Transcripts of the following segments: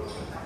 cosa.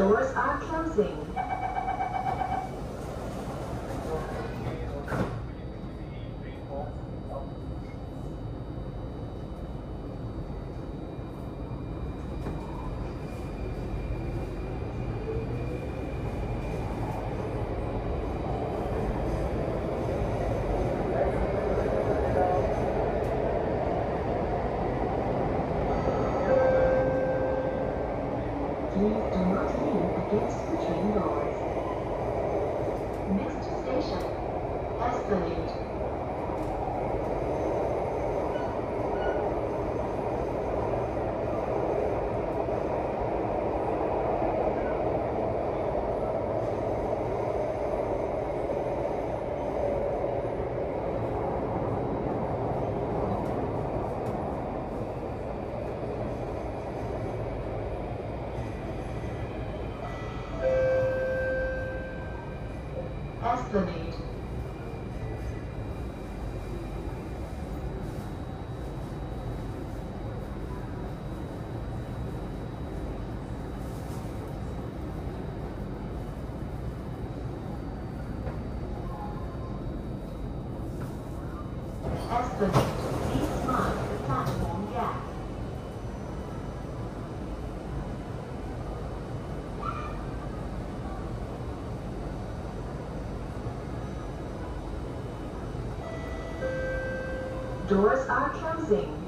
Doors are closing. Doors are closing.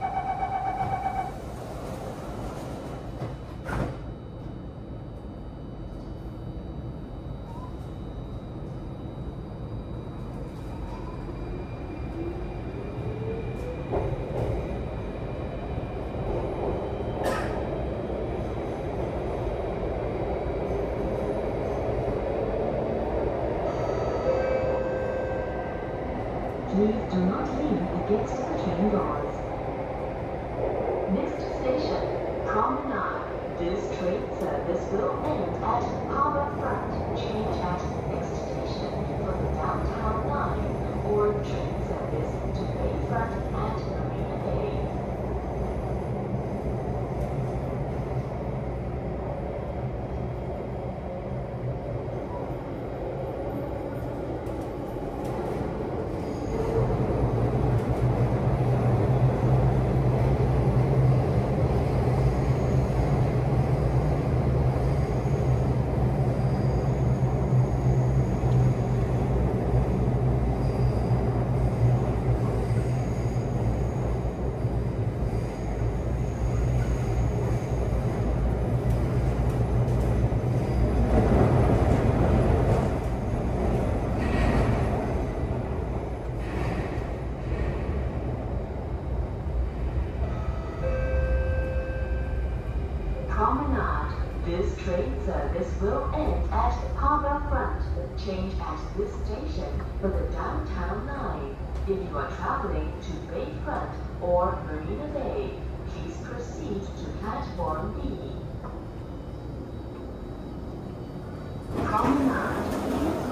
Town 9. If you are traveling to Bayfront or Marina Bay, please proceed to platform B. Promenade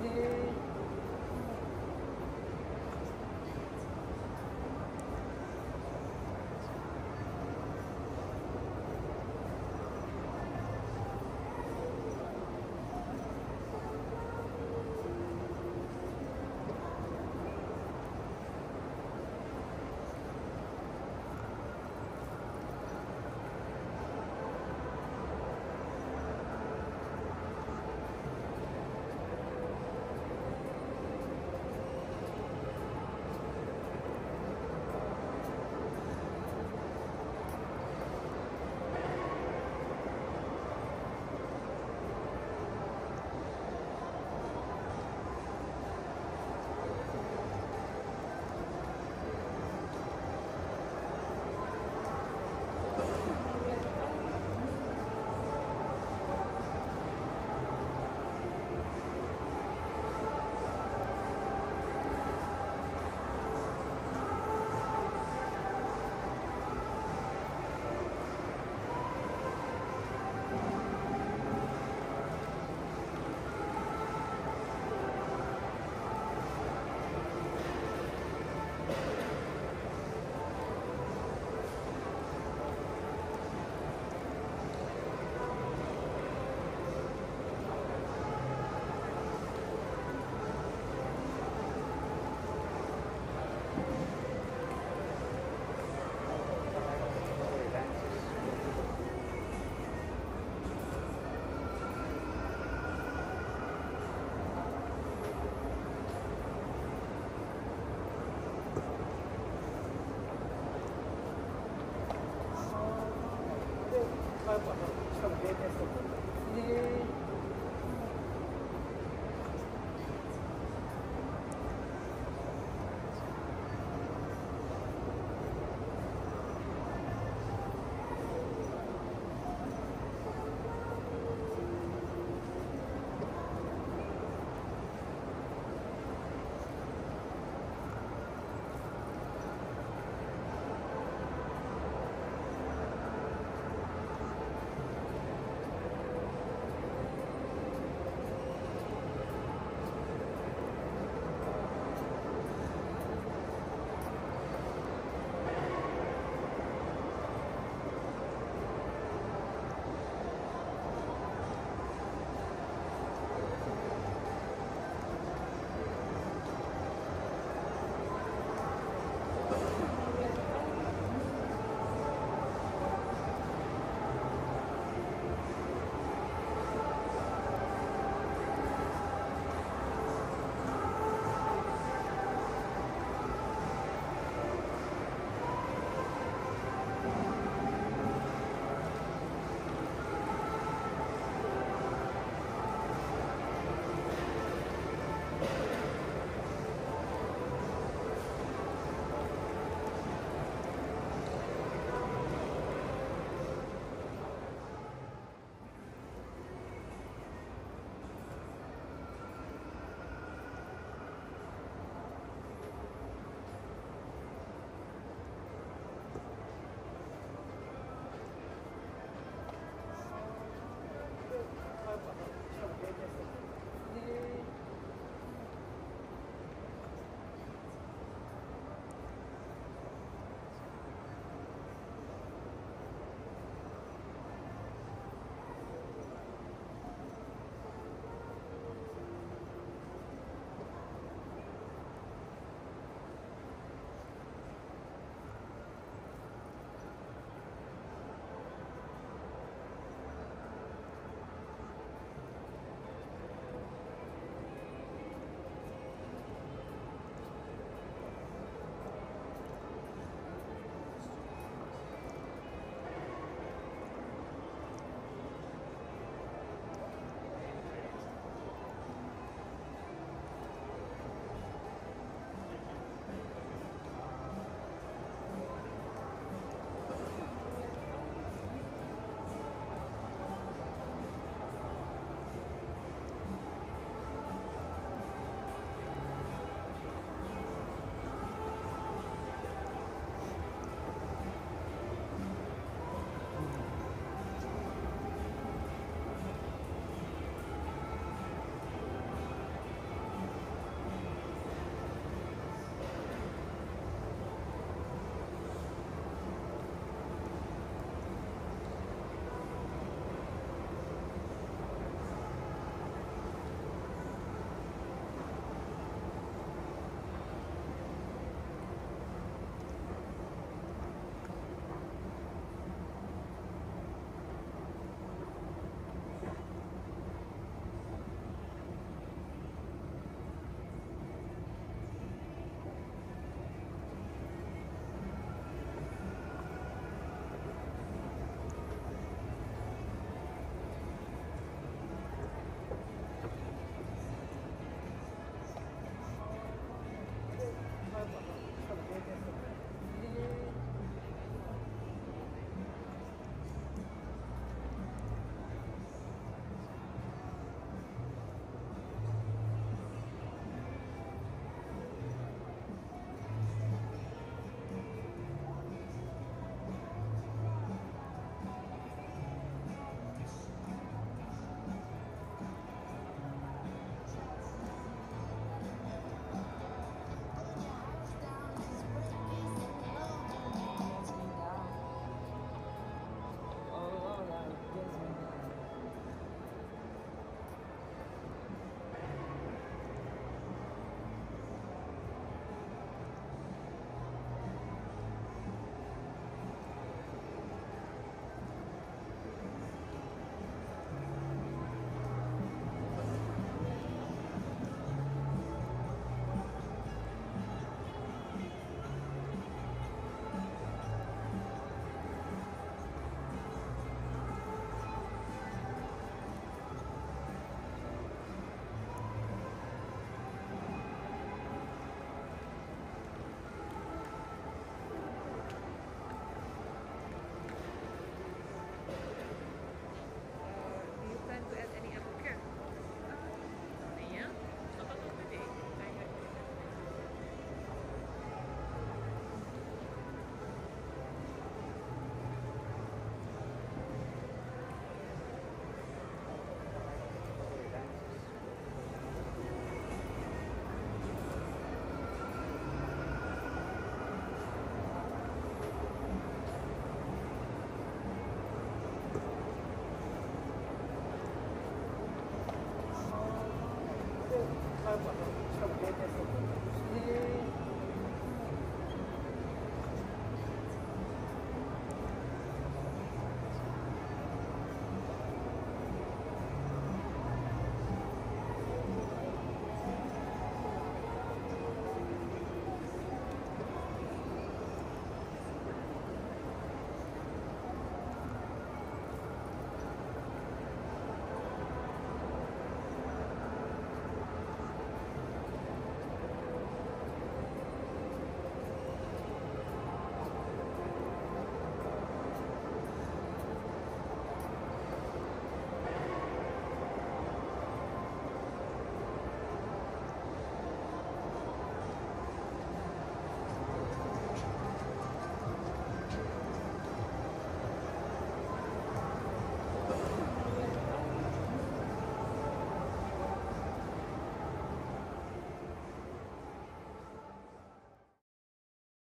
네.